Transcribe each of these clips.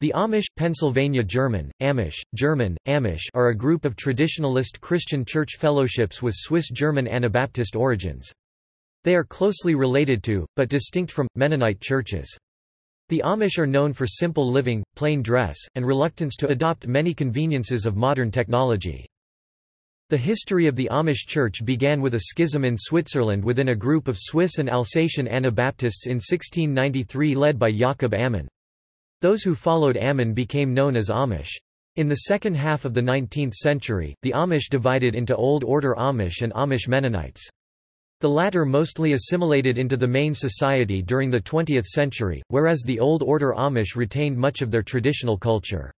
The Amish, Pennsylvania German, Amish, German, Amish are a group of traditionalist Christian church fellowships with Swiss-German Anabaptist origins. They are closely related to, but distinct from, Mennonite churches. The Amish are known for simple living, plain dress, and reluctance to adopt many conveniences of modern technology. The history of the Amish Church began with a schism in Switzerland within a group of Swiss and Alsatian Anabaptists in 1693 led by Jakob Ammann. Those who followed Ammann became known as Amish. In the second half of the 19th century, the Amish divided into Old Order Amish and Amish Mennonites. The latter mostly assimilated into the main society during the 20th century, whereas the Old Order Amish retained much of their traditional culture.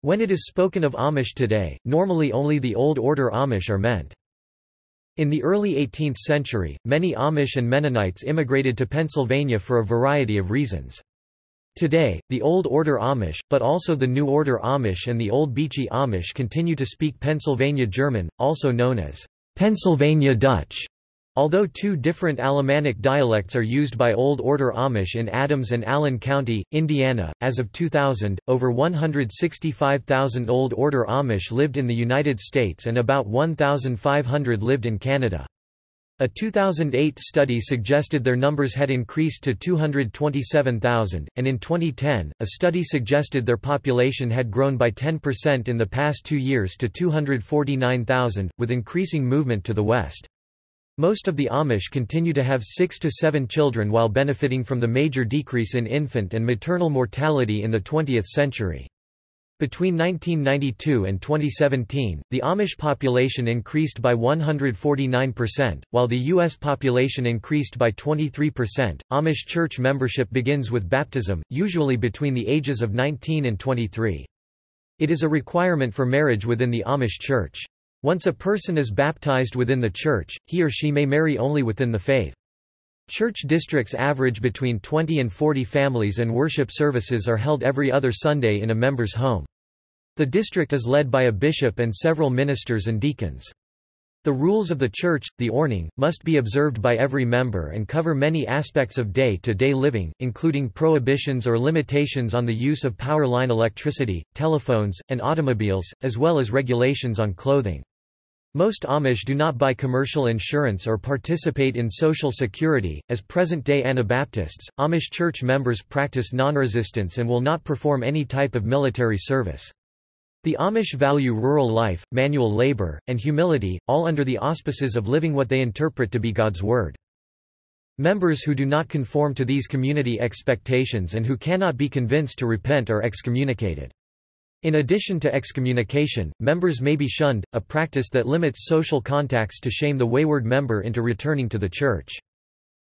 When it is spoken of Amish today, normally only the Old Order Amish are meant. In the early 18th century, many Amish and Mennonites immigrated to Pennsylvania for a variety of reasons. Today, the Old Order Amish, but also the New Order Amish and the Old Beachy Amish continue to speak Pennsylvania German, also known as Pennsylvania Dutch. Although two different Alemannic dialects are used by Old Order Amish in Adams and Allen County, Indiana, as of 2000, over 165,000 Old Order Amish lived in the United States and about 1,500 lived in Canada. A 2008 study suggested their numbers had increased to 227,000, and in 2010, a study suggested their population had grown by 10% in the past two years to 249,000, with increasing movement to the west. Most of the Amish continue to have six to seven children while benefiting from the major decrease in infant and maternal mortality in the 20th century. Between 1992 and 2017, the Amish population increased by 149%, while the U.S. population increased by 23%. Amish church membership begins with baptism, usually between the ages of 19 and 23. It is a requirement for marriage within the Amish church. Once a person is baptized within the church, he or she may marry only within the faith. Church districts average between 20 and 40 families and worship services are held every other Sunday in a member's home. The district is led by a bishop and several ministers and deacons. The rules of the church, the Ordnung, must be observed by every member and cover many aspects of day-to-day -day living, including prohibitions or limitations on the use of power line electricity, telephones, and automobiles, as well as regulations on clothing. Most Amish do not buy commercial insurance or participate in Social Security. As present day Anabaptists, Amish church members practice nonresistance and will not perform any type of military service. The Amish value rural life, manual labor, and humility, all under the auspices of living what they interpret to be God's Word. Members who do not conform to these community expectations and who cannot be convinced to repent are excommunicated. In addition to excommunication, members may be shunned, a practice that limits social contacts to shame the wayward member into returning to the church.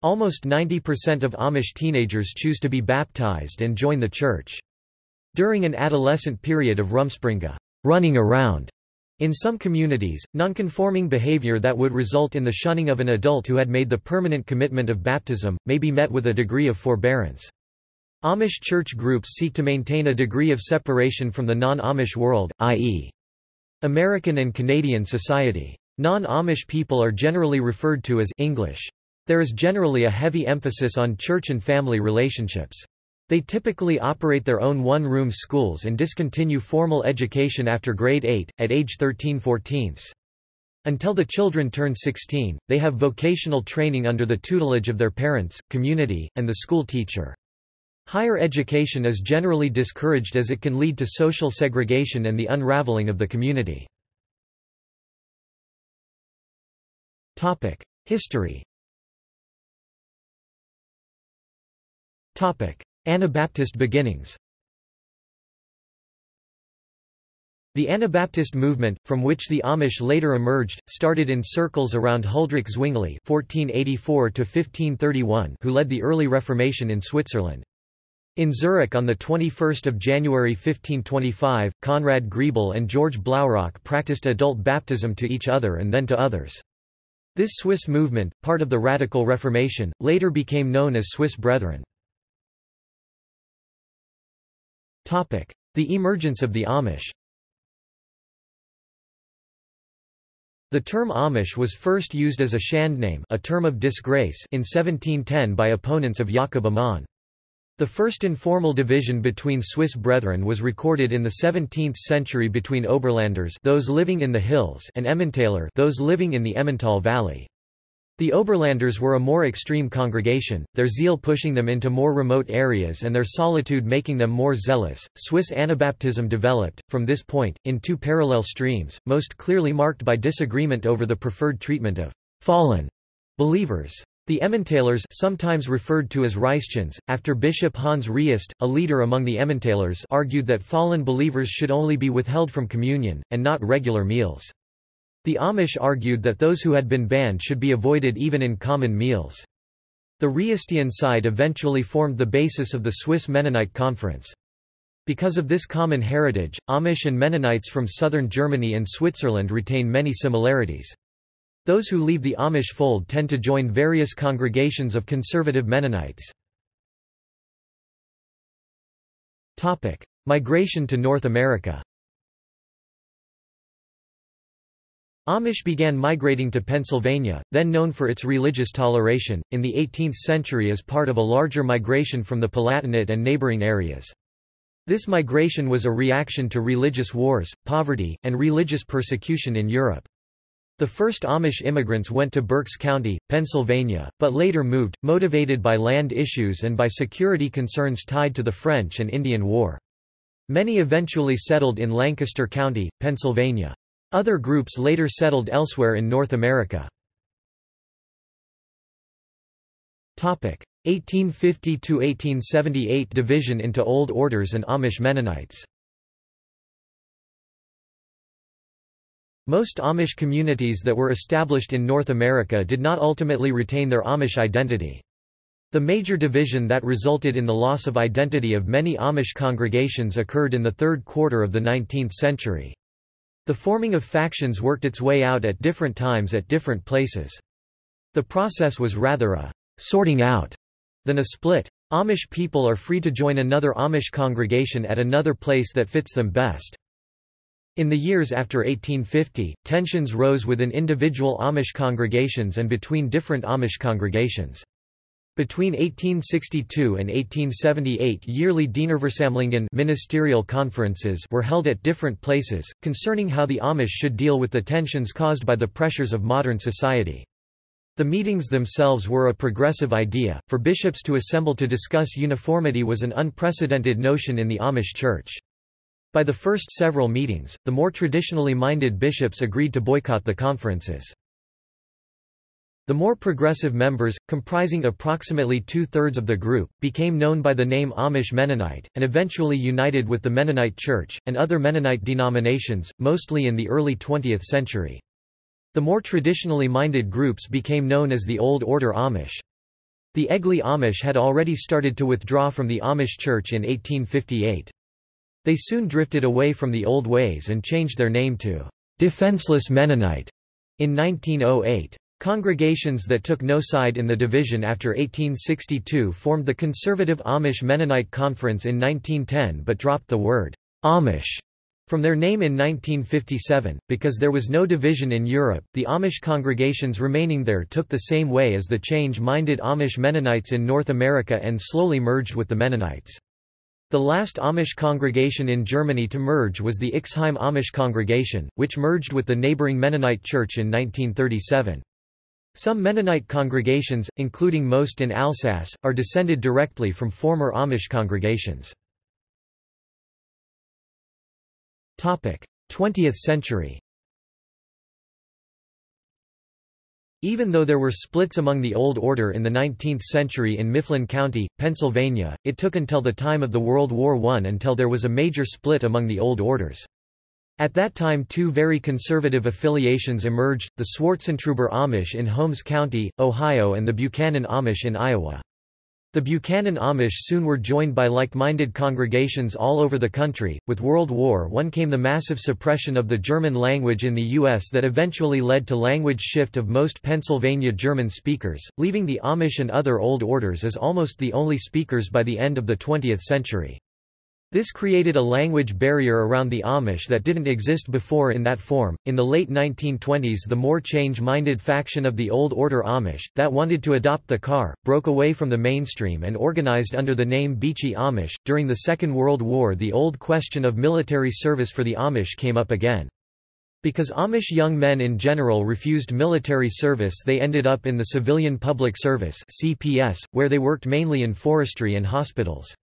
Almost 90% of Amish teenagers choose to be baptized and join the church. During an adolescent period of rumspringa running around", in some communities, nonconforming behavior that would result in the shunning of an adult who had made the permanent commitment of baptism, may be met with a degree of forbearance. Amish church groups seek to maintain a degree of separation from the non-Amish world, i.e. American and Canadian society. Non-Amish people are generally referred to as English. There is generally a heavy emphasis on church and family relationships. They typically operate their own one-room schools and discontinue formal education after grade 8, at age 13-14. Until the children turn 16, they have vocational training under the tutelage of their parents, community, and the school teacher. Higher education is generally discouraged as it can lead to social segregation and the unraveling of the community. History Anabaptist beginnings The Anabaptist movement, from which the Amish later emerged, started in circles around Huldrych Zwingli (1484–1531), who led the early Reformation in Switzerland. In Zurich on 21 January 1525, Conrad Grebel and George Blaurock practiced adult baptism to each other and then to others. This Swiss movement, part of the Radical Reformation, later became known as Swiss Brethren. The emergence of the Amish The term Amish was first used as a Schandname a term of disgrace in 1710 by opponents of Jakob Ammann. The first informal division between Swiss brethren was recorded in the 17th century between Oberlanders those living in the hills and Emmentaler those living in the Emmental valley. The Oberlanders were a more extreme congregation, their zeal pushing them into more remote areas and their solitude making them more zealous. Swiss Anabaptism developed, from this point, in two parallel streams, most clearly marked by disagreement over the preferred treatment of fallen believers. The Emmentalers sometimes referred to as Reistians, after Bishop Hans Reist, a leader among the Emmentalers argued that fallen believers should only be withheld from communion, and not regular meals. The Amish argued that those who had been banned should be avoided even in common meals. The Reistian side eventually formed the basis of the Swiss Mennonite Conference. Because of this common heritage, Amish and Mennonites from southern Germany and Switzerland retain many similarities. Those who leave the Amish fold tend to join various congregations of conservative Mennonites. Migration to North America Amish began migrating to Pennsylvania, then known for its religious toleration, in the 18th century as part of a larger migration from the Palatinate and neighboring areas. This migration was a reaction to religious wars, poverty, and religious persecution in Europe. The first Amish immigrants went to Berks County, Pennsylvania, but later moved, motivated by land issues and by security concerns tied to the French and Indian War. Many eventually settled in Lancaster County, Pennsylvania. Other groups later settled elsewhere in North America. 1850–1878 Division into Old Orders and Amish Mennonites Most Amish communities that were established in North America did not ultimately retain their Amish identity. The major division that resulted in the loss of identity of many Amish congregations occurred in the third quarter of the 19th century. The forming of factions worked its way out at different times at different places. The process was rather a sorting out than a split. Amish people are free to join another Amish congregation at another place that fits them best. In the years after 1850, tensions rose within individual Amish congregations and between different Amish congregations. Between 1862 and 1878 yearly Dienerversammlungen ministerial conferences were held at different places, concerning how the Amish should deal with the tensions caused by the pressures of modern society. The meetings themselves were a progressive idea, for bishops to assemble to discuss uniformity was an unprecedented notion in the Amish Church. By the first several meetings, the more traditionally minded bishops agreed to boycott the conferences. The more progressive members, comprising approximately two-thirds of the group, became known by the name Amish Mennonite, and eventually united with the Mennonite Church, and other Mennonite denominations, mostly in the early 20th century. The more traditionally minded groups became known as the Old Order Amish. The Egly Amish had already started to withdraw from the Amish Church in 1858. They soon drifted away from the old ways and changed their name to Defenseless Mennonite in 1908. Congregations that took no side in the division after 1862 formed the conservative Amish Mennonite Conference in 1910 but dropped the word Amish from their name in 1957, because there was no division in Europe, the Amish congregations remaining there took the same way as the change-minded Amish Mennonites in North America and slowly merged with the Mennonites. The last Amish congregation in Germany to merge was the Ixheim Amish congregation, which merged with the neighboring Mennonite church in 1937. Some Mennonite congregations, including most in Alsace, are descended directly from former Amish congregations. 20th century Even though there were splits among the Old Order in the 19th century in Mifflin County, Pennsylvania, it took until the time of the World War I until there was a major split among the Old Orders. At that time two very conservative affiliations emerged, the Swartzentruber Amish in Holmes County, Ohio and the Buchanan Amish in Iowa. The Buchanan Amish soon were joined by like-minded congregations all over the country. With World War I came the massive suppression of the German language in the U.S. that eventually led to language shift of most Pennsylvania German speakers, leaving the Amish and other Old Orders as almost the only speakers by the end of the 20th century. This created a language barrier around the Amish that didn't exist before in that form. In the late 1920s, the more change minded faction of the Old Order Amish, that wanted to adopt the car, broke away from the mainstream and organized under the name Beachy Amish. During the Second World War, the old question of military service for the Amish came up again. Because Amish young men in general refused military service, they ended up in the Civilian Public Service (CPS), where they worked mainly in forestry and hospitals.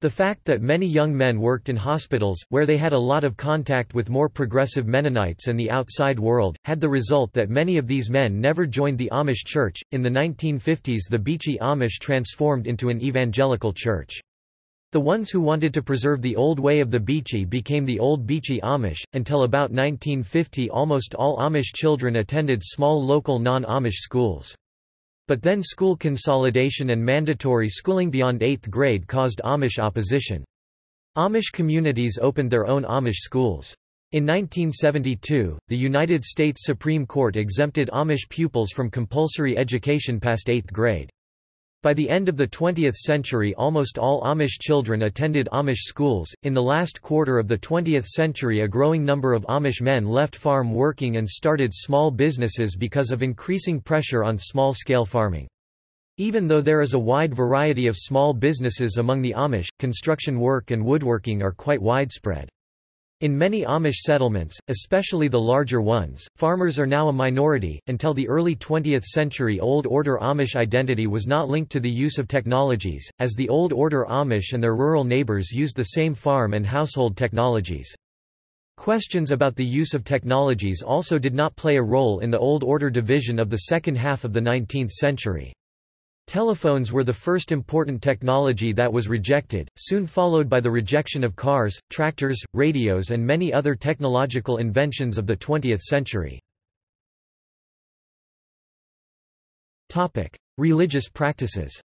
The fact that many young men worked in hospitals, where they had a lot of contact with more progressive Mennonites and the outside world, had the result that many of these men never joined the Amish church. In the 1950s, the Beachy Amish transformed into an evangelical church. The ones who wanted to preserve the old way of the Beachy became the Old Beachy Amish. Until about 1950, almost all Amish children attended small local non Amish schools. But then school consolidation and mandatory schooling beyond 8th grade caused Amish opposition. Amish communities opened their own Amish schools. In 1972, the United States Supreme Court exempted Amish pupils from compulsory education past 8th grade. By the end of the 20th century almost all Amish children attended Amish schools. In the last quarter of the 20th century a growing number of Amish men left farm working and started small businesses because of increasing pressure on small-scale farming. Even though there is a wide variety of small businesses among the Amish, construction work and woodworking are quite widespread. In many Amish settlements, especially the larger ones, farmers are now a minority. Until the early 20th century, Old Order Amish identity was not linked to the use of technologies, as the Old Order Amish and their rural neighbors used the same farm and household technologies. Questions about the use of technologies also did not play a role in the Old Order division of the second half of the 19th century. Telephones were the first important technology that was rejected, soon followed by the rejection of cars, tractors, radios and many other technological inventions of the 20th century. Religious practices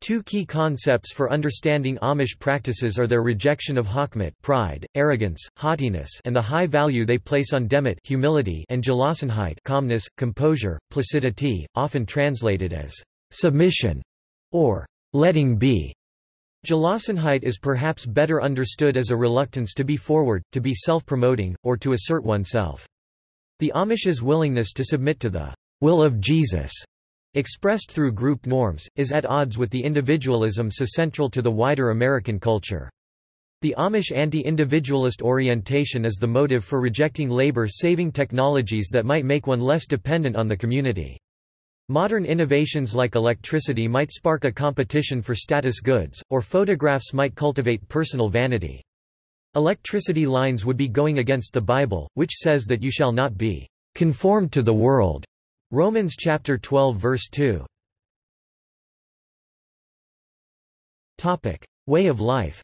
Two key concepts for understanding Amish practices are their rejection of Hochmut pride, arrogance, haughtiness and the high value they place on Demut humility and Gelassenheit calmness, composure, placidity, often translated as submission or letting be. Gelassenheit is perhaps better understood as a reluctance to be forward, to be self-promoting, or to assert oneself. The Amish's willingness to submit to the will of Jesus expressed through group norms, is at odds with the individualism so central to the wider American culture. The Amish anti-individualist orientation is the motive for rejecting labor-saving technologies that might make one less dependent on the community. Modern innovations like electricity might spark a competition for status goods, or photographs might cultivate personal vanity. Electricity lines would be going against the Bible, which says that you shall not be conformed to the world, Romans chapter 12 verse 2. Topic: Way of life.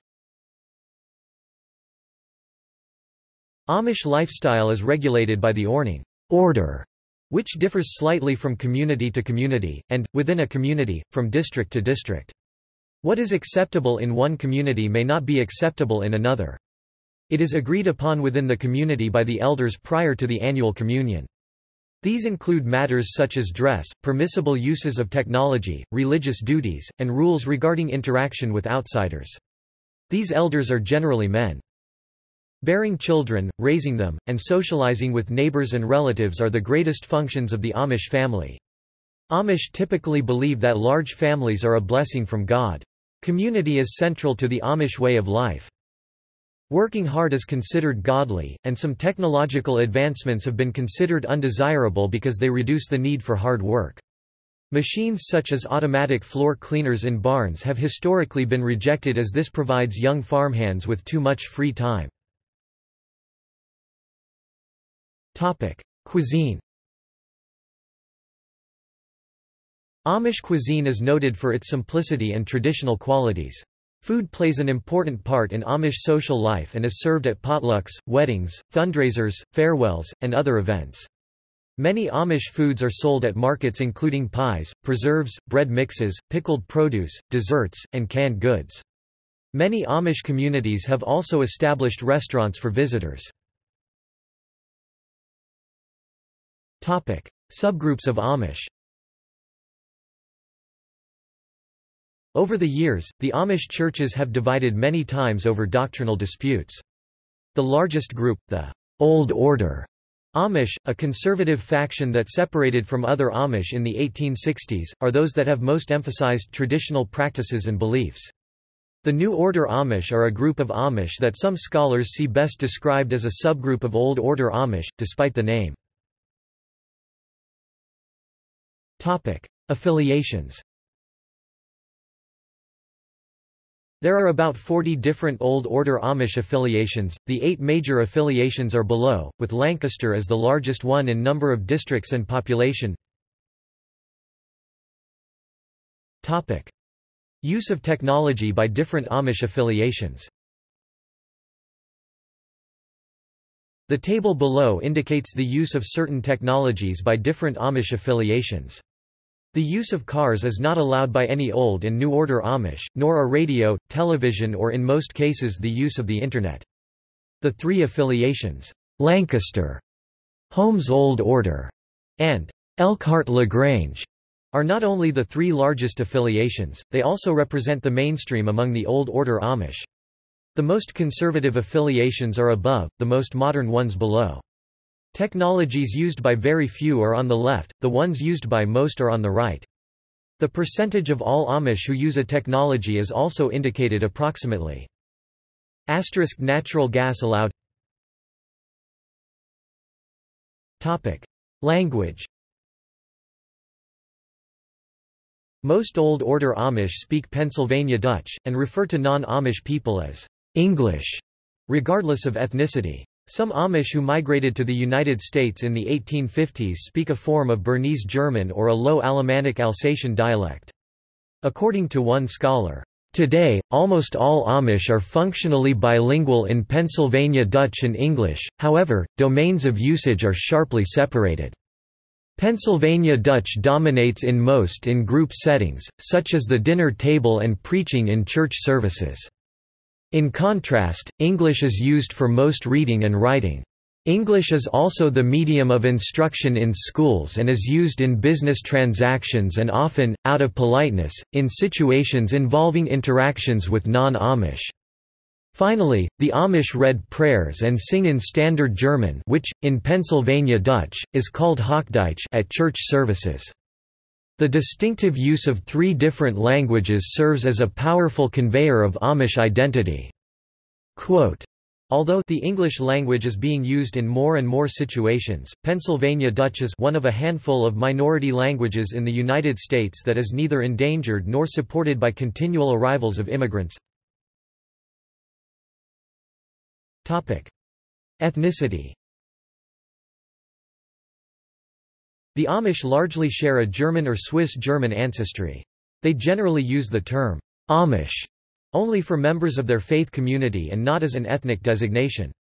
Amish lifestyle is regulated by the Ordnung order, which differs slightly from community to community, and, within a community, from district to district. What is acceptable in one community may not be acceptable in another. It is agreed upon within the community by the elders prior to the annual communion. These include matters such as dress, permissible uses of technology, religious duties, and rules regarding interaction with outsiders. These elders are generally men. Bearing children, raising them, and socializing with neighbors and relatives are the greatest functions of the Amish family. Amish typically believe that large families are a blessing from God. Community is central to the Amish way of life. Working hard is considered godly, and some technological advancements have been considered undesirable because they reduce the need for hard work. Machines such as automatic floor cleaners in barns have historically been rejected as this provides young farmhands with too much free time. Cuisine Amish cuisine is noted for its simplicity and traditional qualities. Food plays an important part in Amish social life and is served at potlucks, weddings, fundraisers, farewells, and other events. Many Amish foods are sold at markets including pies, preserves, bread mixes, pickled produce, desserts, and canned goods. Many Amish communities have also established restaurants for visitors. Subgroups of Amish Over the years, the Amish churches have divided many times over doctrinal disputes. The largest group, the Old Order Amish, a conservative faction that separated from other Amish in the 1860s, are those that have most emphasized traditional practices and beliefs. The New Order Amish are a group of Amish that some scholars see best described as a subgroup of Old Order Amish, despite the name. Affiliations There are about 40 different Old Order Amish affiliations, the eight major affiliations are below, with Lancaster as the largest one in number of districts and population. Topic: Use of technology by different Amish affiliations The table below indicates the use of certain technologies by different Amish affiliations. The use of cars is not allowed by any Old and New Order Amish, nor are radio, television or in most cases the use of the Internet. The three affiliations, Lancaster, Holmes Old Order, and Elkhart LaGrange, are not only the three largest affiliations, they also represent the mainstream among the Old Order Amish. The most conservative affiliations are above, the most modern ones below. Technologies used by very few are on the left, the ones used by most are on the right. The percentage of all Amish who use a technology is also indicated approximately. Asterisk natural gas allowed Topic. Language Most Old Order Amish speak Pennsylvania Dutch, and refer to non-Amish people as English, regardless of ethnicity. Some Amish who migrated to the United States in the 1850s speak a form of Bernese German or a Low Alemannic Alsatian dialect. According to one scholar, Today, almost all Amish are functionally bilingual in Pennsylvania Dutch and English, however, domains of usage are sharply separated. Pennsylvania Dutch dominates in most in-group settings, such as the dinner table and preaching in church services. In contrast, English is used for most reading and writing. English is also the medium of instruction in schools and is used in business transactions and often, out of politeness, in situations involving interactions with non-Amish. Finally, the Amish read prayers and sing in Standard German which, in Pennsylvania Dutch, is called Hochdeutsch at church services. The distinctive use of three different languages serves as a powerful conveyor of Amish identity. Quote, Although the English language is being used in more and more situations, Pennsylvania Dutch is one of a handful of minority languages in the United States that is neither endangered nor supported by continual arrivals of immigrants. Ethnicity The Amish largely share a German or Swiss-German ancestry. They generally use the term Amish only for members of their faith community and not as an ethnic designation.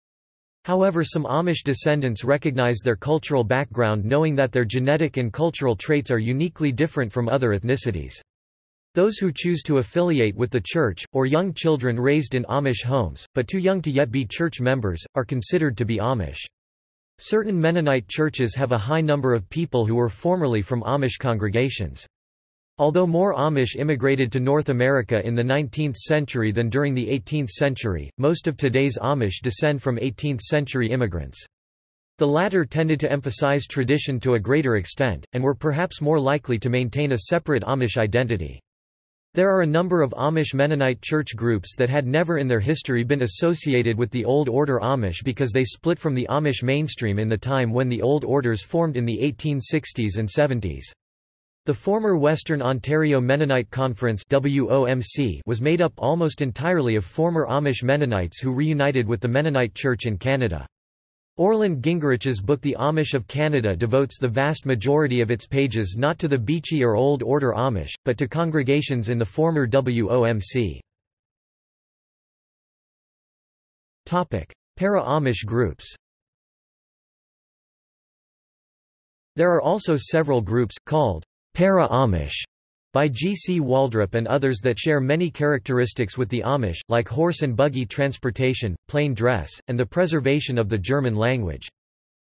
However some Amish descendants recognize their cultural background knowing that their genetic and cultural traits are uniquely different from other ethnicities. Those who choose to affiliate with the church, or young children raised in Amish homes, but too young to yet be church members, are considered to be Amish. Certain Mennonite churches have a high number of people who were formerly from Amish congregations. Although more Amish immigrated to North America in the 19th century than during the 18th century, most of today's Amish descend from 18th-century immigrants. The latter tended to emphasize tradition to a greater extent, and were perhaps more likely to maintain a separate Amish identity. There are a number of Amish Mennonite church groups that had never in their history been associated with the Old Order Amish because they split from the Amish mainstream in the time when the Old Orders formed in the 1860s and 70s. The former Western Ontario Mennonite Conference was made up almost entirely of former Amish Mennonites who reunited with the Mennonite Church in Canada. Orland Gingerich's book The Amish of Canada devotes the vast majority of its pages not to the Beachy or Old Order Amish, but to congregations in the former WOMC. Para-Amish groups There are also several groups, called para-Amish, by G. C. Waldrop and others that share many characteristics with the Amish, like horse and buggy transportation, plain dress, and the preservation of the German language.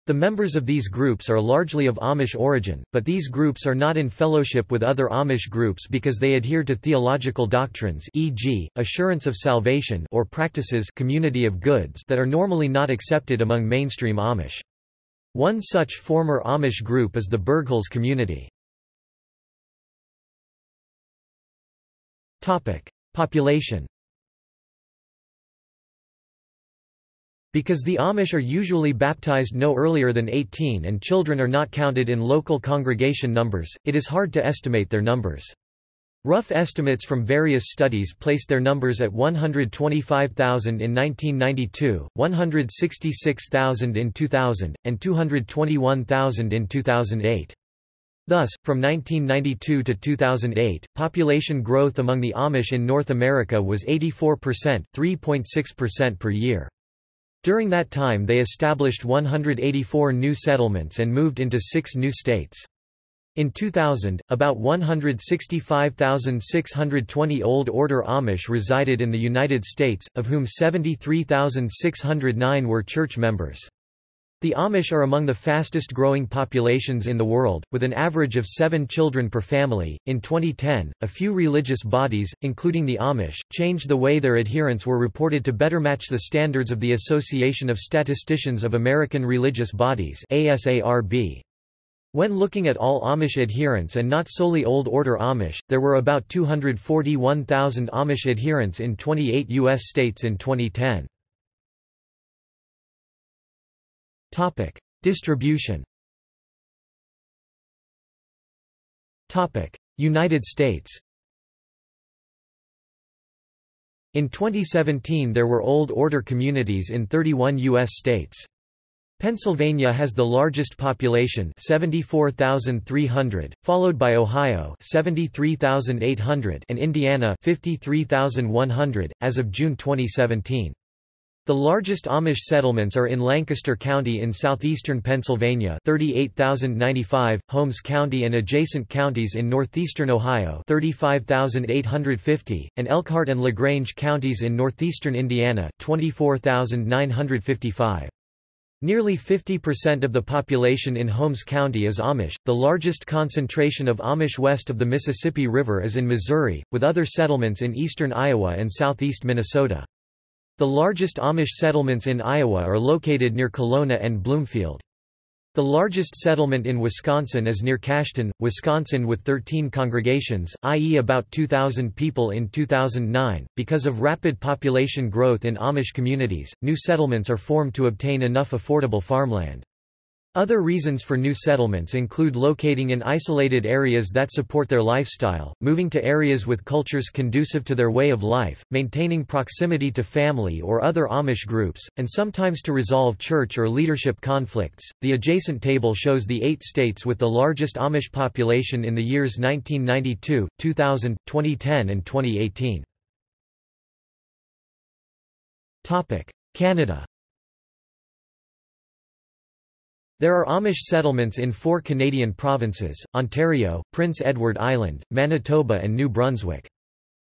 The members of these groups are largely of Amish origin, but these groups are not in fellowship with other Amish groups because they adhere to theological doctrines e.g., assurance of salvation or practices community of goods that are normally not accepted among mainstream Amish. One such former Amish group is the Bergholz community. Population Because the Amish are usually baptized no earlier than 18 and children are not counted in local congregation numbers, it is hard to estimate their numbers. Rough estimates from various studies place their numbers at 125,000 in 1992, 166,000 in 2000, and 221,000 in 2008. Thus, from 1992 to 2008, population growth among the Amish in North America was 84% 3.6% per year. During that time they established 184 new settlements and moved into six new states. In 2000, about 165,620 Old Order Amish resided in the United States, of whom 73,609 were church members. The Amish are among the fastest growing populations in the world, with an average of seven children per family. In 2010, a few religious bodies, including the Amish, changed the way their adherents were reported to better match the standards of the Association of Statisticians of American Religious Bodies. ASARB. When looking at all Amish adherents and not solely Old Order Amish, there were about 241,000 Amish adherents in 28 U.S. states in 2010. Topic: Distribution. Topic: United States. In 2017 there were Old Order communities in 31 U.S. states. Pennsylvania has the largest population 74,300, followed by Ohio 73,800 and Indiana 53,100, as of June 2017. The largest Amish settlements are in Lancaster County in southeastern Pennsylvania 38,095, Holmes County and adjacent counties in northeastern Ohio 35,850, and Elkhart and LaGrange counties in northeastern Indiana 24,955. Nearly 50% of the population in Holmes County is Amish. The largest concentration of Amish west of the Mississippi River is in Missouri, with other settlements in eastern Iowa and southeast Minnesota. The largest Amish settlements in Iowa are located near Kalona and Bloomfield. The largest settlement in Wisconsin is near Cashton, Wisconsin with 13 congregations, i.e. about 2,000 people in 2009. Because of rapid population growth in Amish communities, new settlements are formed to obtain enough affordable farmland. Other reasons for new settlements include locating in isolated areas that support their lifestyle, moving to areas with cultures conducive to their way of life, maintaining proximity to family or other Amish groups, and sometimes to resolve church or leadership conflicts. The adjacent table shows the eight states with the largest Amish population in the years 1992, 2000, 2010, and 2018. Topic: Canada There are Amish settlements in four Canadian provinces, Ontario, Prince Edward Island, Manitoba and New Brunswick.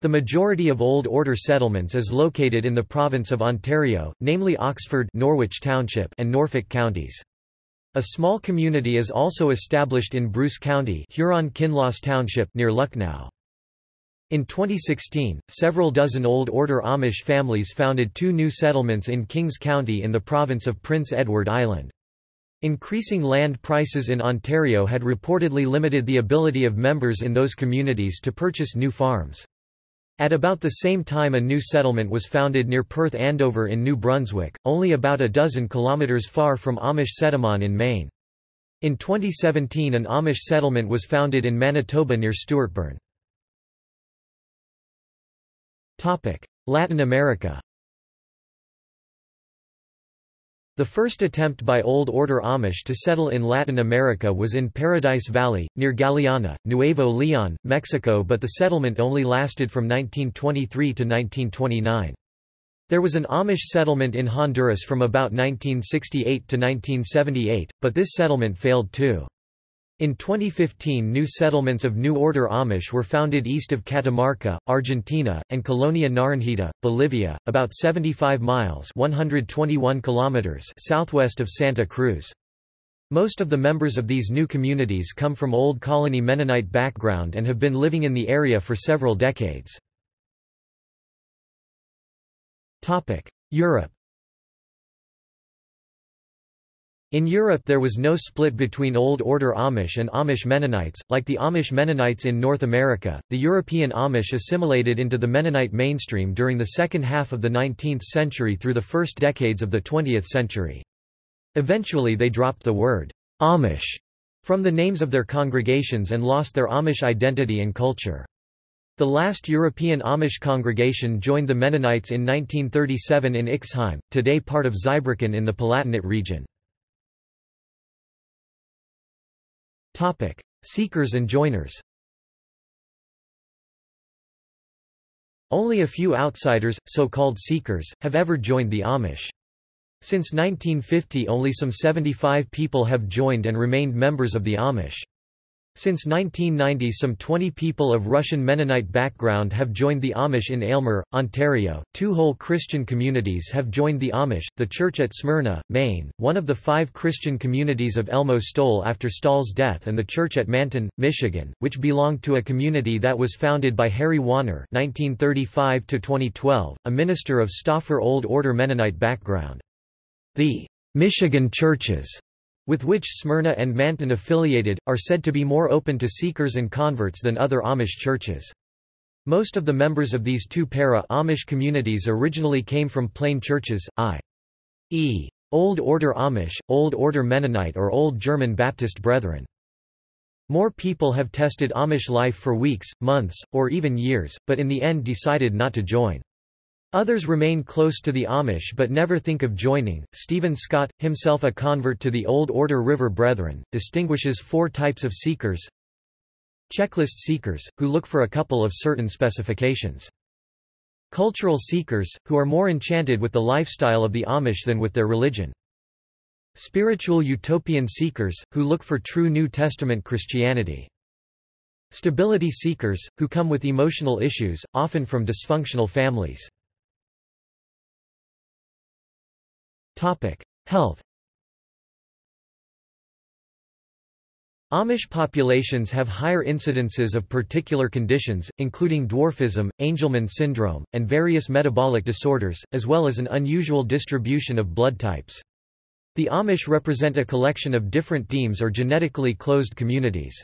The majority of Old Order settlements is located in the province of Ontario, namely Oxford Norwich Township and Norfolk counties. A small community is also established in Bruce County Huron-Kinloss Township near Lucknow. In 2016, several dozen Old Order Amish families founded two new settlements in Kings County in the province of Prince Edward Island. Increasing land prices in Ontario had reportedly limited the ability of members in those communities to purchase new farms. At about the same time a new settlement was founded near Perth Andover in New Brunswick, only about a dozen kilometres far from Amish Sedimon in Maine. In 2017 an Amish settlement was founded in Manitoba near Stuartburn. Latin America The first attempt by Old Order Amish to settle in Latin America was in Paradise Valley, near Galeana, Nuevo Leon, Mexico but the settlement only lasted from 1923 to 1929. There was an Amish settlement in Honduras from about 1968 to 1978, but this settlement failed too. In 2015 new settlements of New Order Amish were founded east of Catamarca, Argentina, and Colonia Naranjita, Bolivia, about 75 miles 121 kilometers southwest of Santa Cruz. Most of the members of these new communities come from Old Colony Mennonite background and have been living in the area for several decades. Europe In Europe there was no split between Old Order Amish and Amish Mennonites, like the Amish Mennonites in North America. The European Amish assimilated into the Mennonite mainstream during the second half of the 19th century through the first decades of the 20th century. Eventually they dropped the word Amish from the names of their congregations and lost their Amish identity and culture. The last European Amish congregation joined the Mennonites in 1937 in Ixheim, today part of Zweibrücken in the Palatinate region. Topic: Seekers and joiners. Only a few outsiders, so-called seekers, have ever joined the Amish. Since 1950 only some 75 people have joined and remained members of the Amish. Since 1990 some 20 people of Russian Mennonite background have joined the Amish in Aylmer, Ontario. Two whole Christian communities have joined the Amish, the church at Smyrna, Maine, one of the five Christian communities of Elmo Stoll after Stoll's death and the church at Manton, Michigan, which belonged to a community that was founded by Harry Wanner 1935 a minister of Stauffer Old Order Mennonite background. The Michigan churches with which Smyrna and Manton affiliated, are said to be more open to seekers and converts than other Amish churches. Most of the members of these two para-Amish communities originally came from plain churches, i.e. Old Order Amish, Old Order Mennonite or Old German Baptist Brethren. More people have tested Amish life for weeks, months, or even years, but in the end decided not to join. Others remain close to the Amish but never think of joining. Stephen Scott, himself a convert to the Old Order River Brethren, distinguishes four types of seekers. Checklist seekers, who look for a couple of certain specifications. Cultural seekers, who are more enchanted with the lifestyle of the Amish than with their religion. Spiritual utopian seekers, who look for true New Testament Christianity. Stability seekers, who come with emotional issues, often from dysfunctional families. Topic: Health. Amish populations have higher incidences of particular conditions, including dwarfism, Angelman syndrome, and various metabolic disorders, as well as an unusual distribution of blood types. The Amish represent a collection of different demes or genetically closed communities.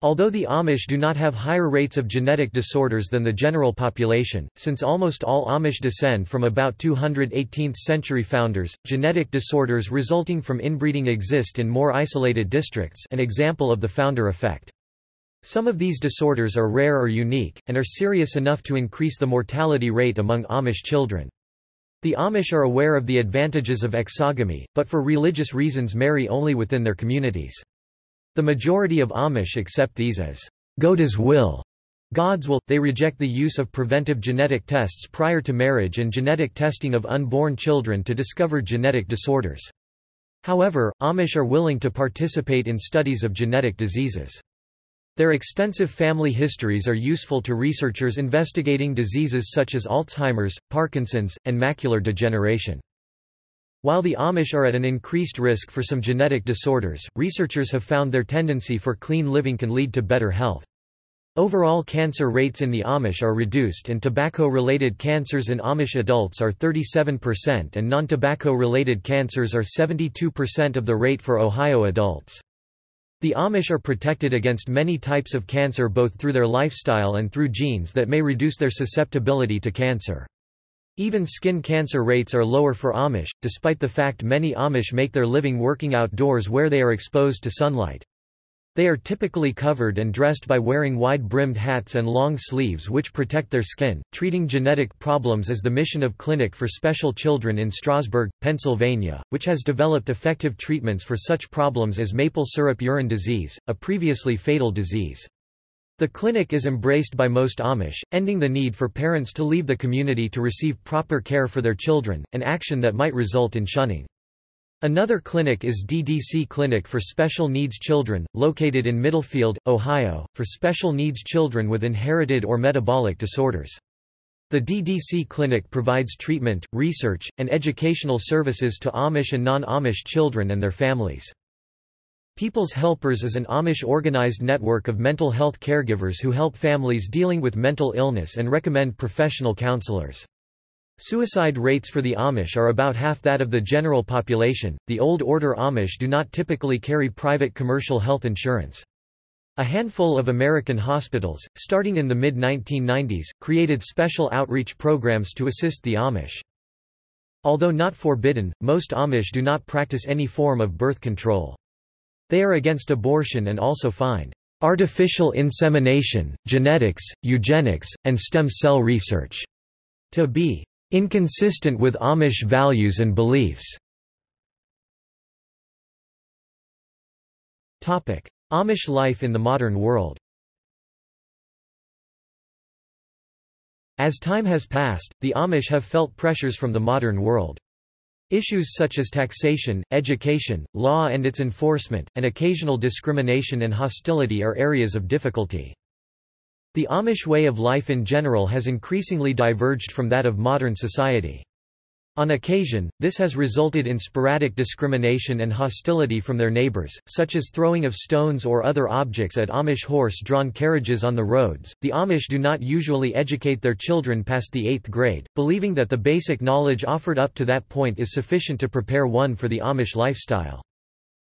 Although the Amish do not have higher rates of genetic disorders than the general population, since almost all Amish descend from about 200 18th-century founders, genetic disorders resulting from inbreeding exist in more isolated districts an example of the founder effect. Some of these disorders are rare or unique, and are serious enough to increase the mortality rate among Amish children. The Amish are aware of the advantages of exogamy, but for religious reasons marry only within their communities. The majority of Amish accept these as God's will, God's will. They reject the use of preventive genetic tests prior to marriage and genetic testing of unborn children to discover genetic disorders. However, Amish are willing to participate in studies of genetic diseases. Their extensive family histories are useful to researchers investigating diseases such as Alzheimer's, Parkinson's, and macular degeneration. While the Amish are at an increased risk for some genetic disorders, researchers have found their tendency for clean living can lead to better health. Overall cancer rates in the Amish are reduced and tobacco-related cancers in Amish adults are 37% and non-tobacco-related cancers are 72% of the rate for Ohio adults. The Amish are protected against many types of cancer both through their lifestyle and through genes that may reduce their susceptibility to cancer. Even skin cancer rates are lower for Amish, despite the fact many Amish make their living working outdoors where they are exposed to sunlight. They are typically covered and dressed by wearing wide-brimmed hats and long sleeves which protect their skin. Treating genetic problems is the mission of Clinic for Special Children in Strasburg, Pennsylvania, which has developed effective treatments for such problems as maple syrup urine disease, a previously fatal disease. The clinic is embraced by most Amish, ending the need for parents to leave the community to receive proper care for their children, an action that might result in shunning. Another clinic is DDC Clinic for Special Needs Children, located in Middlefield, Ohio, for special needs children with inherited or metabolic disorders. The DDC Clinic provides treatment, research, and educational services to Amish and non-Amish children and their families. People's Helpers is an Amish organized network of mental health caregivers who help families dealing with mental illness and recommend professional counselors. Suicide rates for the Amish are about half that of the general population. The Old Order Amish do not typically carry private commercial health insurance. A handful of American hospitals, starting in the mid 1990s, created special outreach programs to assist the Amish. Although not forbidden, most Amish do not practice any form of birth control. They are against abortion and also find artificial insemination, genetics, eugenics, and stem cell research to be inconsistent with Amish values and beliefs. Topic: Amish life in the modern world. As time has passed, the Amish have felt pressures from the modern world. Issues such as taxation, education, law and its enforcement, and occasional discrimination and hostility are areas of difficulty. The Amish way of life in general has increasingly diverged from that of modern society. On occasion, this has resulted in sporadic discrimination and hostility from their neighbors, such as throwing of stones or other objects at Amish horse-drawn carriages on the roads. The Amish do not usually educate their children past the 8th grade, believing that the basic knowledge offered up to that point is sufficient to prepare one for the Amish lifestyle.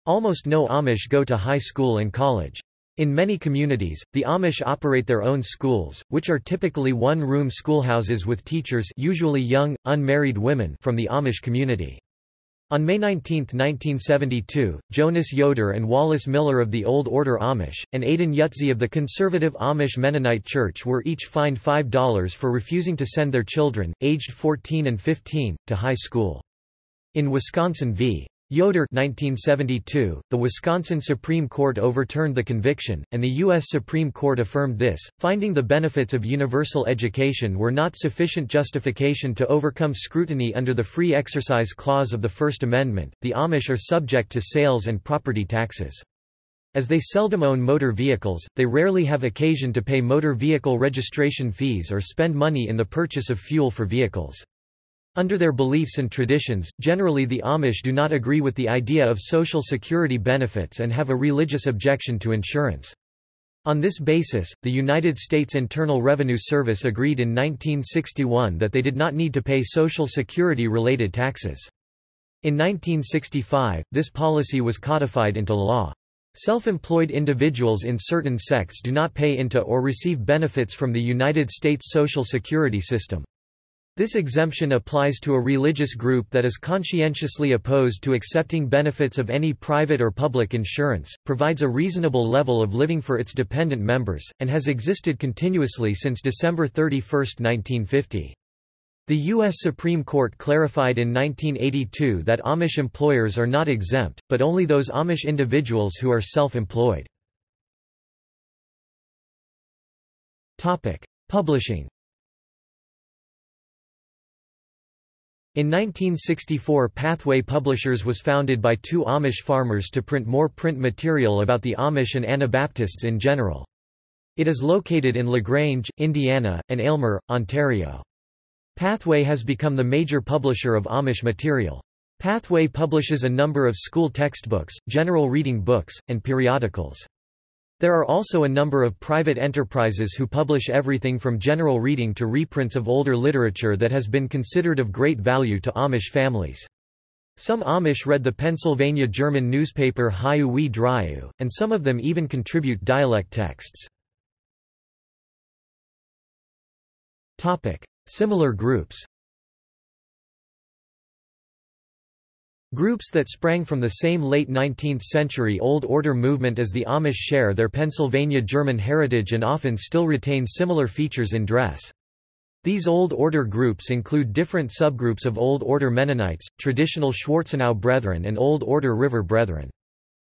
Almost no Amish go to high school and college. In many communities, the Amish operate their own schools, which are typically one-room schoolhouses with teachers usually young, unmarried women from the Amish community. On May 19, 1972, Jonas Yoder and Wallace Miller of the Old Order Amish, and Adin Yutzy of the conservative Amish Mennonite Church were each fined $5 for refusing to send their children, aged 14 and 15, to high school. In Wisconsin v. Yoder 1972, the Wisconsin Supreme Court overturned the conviction, and the U.S. Supreme Court affirmed this, finding the benefits of universal education were not sufficient justification to overcome scrutiny under the Free Exercise Clause of the First Amendment. The Amish are subject to sales and property taxes. As they seldom own motor vehicles, they rarely have occasion to pay motor vehicle registration fees or spend money in the purchase of fuel for vehicles. Under their beliefs and traditions, generally the Amish do not agree with the idea of Social Security benefits and have a religious objection to insurance. On this basis, the United States Internal Revenue Service agreed in 1961 that they did not need to pay Social Security-related taxes. In 1965, this policy was codified into law. Self-employed individuals in certain sects do not pay into or receive benefits from the United States Social Security system. This exemption applies to a religious group that is conscientiously opposed to accepting benefits of any private or public insurance, provides a reasonable level of living for its dependent members, and has existed continuously since December 31, 1950. The U.S. Supreme Court clarified in 1982 that Amish employers are not exempt, but only those Amish individuals who are self-employed. Publishing In 1964 Pathway Publishers was founded by two Amish farmers to print more print material about the Amish and Anabaptists in general. It is located in LaGrange, Indiana, and Aylmer, Ontario. Pathway has become the major publisher of Amish material. Pathway publishes a number of school textbooks, general reading books, and periodicals. There are also a number of private enterprises who publish everything from general reading to reprints of older literature that has been considered of great value to Amish families. Some Amish read the Pennsylvania German newspaper Hiwwe wie Driwwe, and some of them even contribute dialect texts. Similar groups Groups that sprang from the same late 19th-century Old Order movement as the Amish share their Pennsylvania German heritage and often still retain similar features in dress. These Old Order groups include different subgroups of Old Order Mennonites, traditional Schwarzenau Brethren and Old Order River Brethren.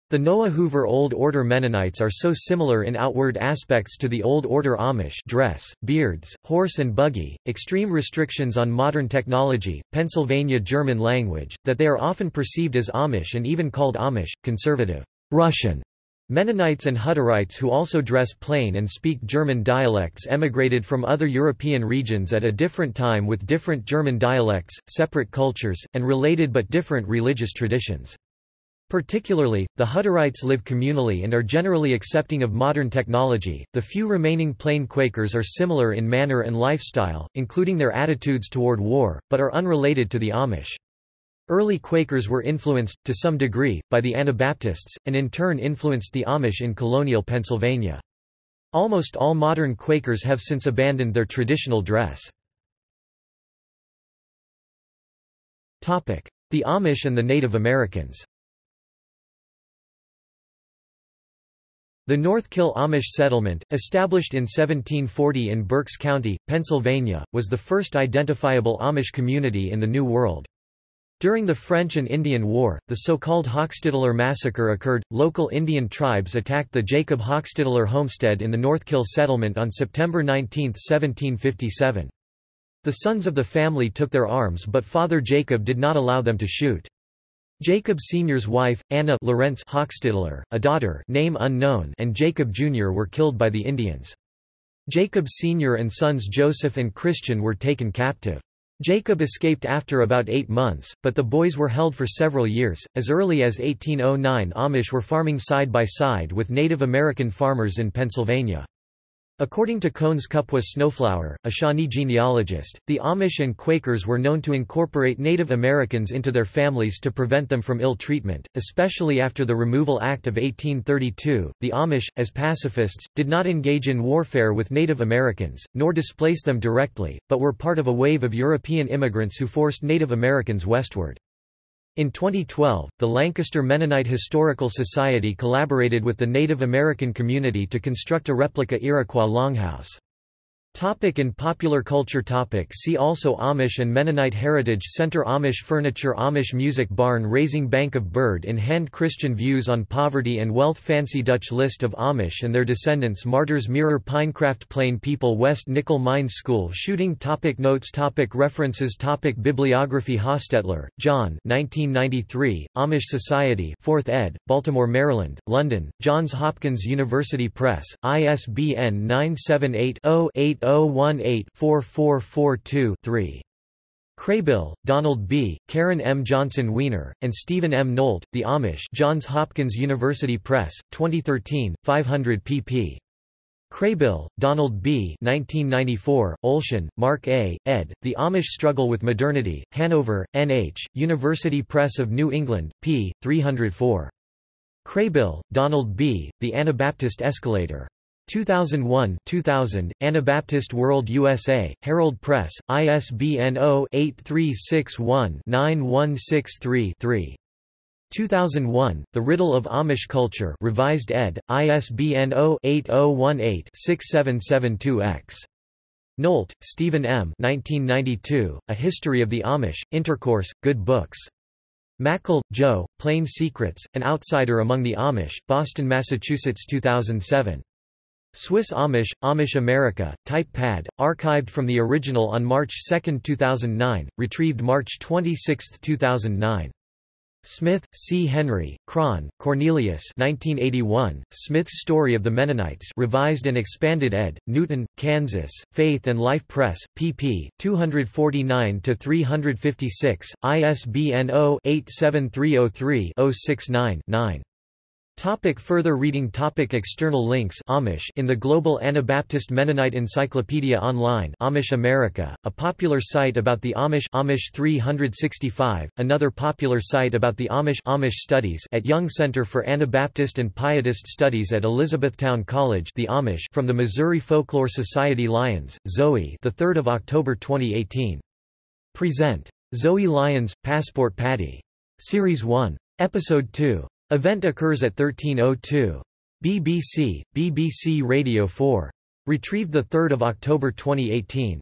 The Noah Hoover Old Order Mennonites are so similar in outward aspects to the Old Order Amish dress, beards, horse and buggy, extreme restrictions on modern technology, Pennsylvania German language, that they are often perceived as Amish and even called Amish, conservative, Russian. Mennonites and Hutterites who also dress plain and speak German dialects emigrated from other European regions at a different time with different German dialects, separate cultures, and related but different religious traditions. Particularly, the Hutterites live communally and are generally accepting of modern technology. The few remaining plain Quakers are similar in manner and lifestyle, including their attitudes toward war, but are unrelated to the Amish. Early Quakers were influenced, to some degree, by the Anabaptists, and in turn influenced the Amish in colonial Pennsylvania. Almost all modern Quakers have since abandoned their traditional dress. The Amish and the Native Americans The Northkill Amish settlement, established in 1740 in Berks County, Pennsylvania, was the first identifiable Amish community in the New World. During the French and Indian War, the so-called Hochstetler massacre occurred. Local Indian tribes attacked the Jacob Hochstetler homestead in the Northkill settlement on September 19, 1757. The sons of the family took their arms but Father Jacob did not allow them to shoot. Jacob Sr.'s wife, Anna Lorenz Hochstetler, a daughter name unknown and Jacob Jr. were killed by the Indians. Jacob Sr. and sons Joseph and Christian were taken captive. Jacob escaped after about eight months, but the boys were held for several years. As early as 1809 Amish were farming side by side with Native American farmers in Pennsylvania. According to Cones Kupwa Snowflower, a Shawnee genealogist, the Amish and Quakers were known to incorporate Native Americans into their families to prevent them from ill treatment, especially after the Removal Act of 1832. The Amish, as pacifists, did not engage in warfare with Native Americans, nor displace them directly, but were part of a wave of European immigrants who forced Native Americans westward. In 2012, the Lancaster Mennonite Historical Society collaborated with the Native American community to construct a replica Iroquois longhouse. Topic in popular culture topic. See also Amish and Mennonite Heritage. Center Amish Furniture. Amish Music Barn. Raising Bank of Bird. In Hand Christian Views on Poverty and Wealth. Fancy Dutch List of Amish and their descendants. Martyrs Mirror Pinecraft Plain People. West Nickel Mine School. Shooting topic. Notes topic. References topic. Bibliography. Hostetler, John 1993, Amish Society 4th ed., Baltimore, Maryland, London, Johns Hopkins University Press, ISBN 978 0 8 018-4442-3. Kraybill, Donald B., Karen M. Johnson Weiner, and Stephen M. Nolt, The Amish Johns Hopkins University Press, 2013, 500 pp. Kraybill, Donald B. 1994, Olshan, Mark A., ed., The Amish Struggle with Modernity, Hanover, N.H., University Press of New England, p. 304. Kraybill, Donald B., The Anabaptist Escalator. 2001 2000, Anabaptist World USA, Herald Press, ISBN 0-8361-9163-3. 2001, The Riddle of Amish Culture Revised ed., ISBN 0-8018-6772-X. Nolt, Stephen M. 1992, A History of the Amish, Intercourse, Good Books. Mackall, Joe, Plain Secrets, An Outsider Among the Amish, Boston, Massachusetts 2007. Swiss Amish, Amish America, TypePad, archived from the original on March 2, 2009, retrieved March 26, 2009. Smith, C. Henry, Krahn, Cornelius 1981, Smith's Story of the Mennonites revised and expanded ed., Newton, Kansas, Faith and Life Press, pp. 249-356, ISBN 0-87303-069-9. Topic further reading topic External links Amish in the Global Anabaptist Mennonite Encyclopedia Online Amish America, a popular site about the Amish Amish 365, another popular site about the Amish Amish Studies at Young Center for Anabaptist and Pietist Studies at Elizabethtown College the Amish from the Missouri Folklore Society Lyons, Zoe the 3rd of October 2018. Present. Zoe Lyons, Passport Patty. Series 1. Episode 2. Event occurs at 1302. BBC, BBC Radio 4. Retrieved 3 October 2018.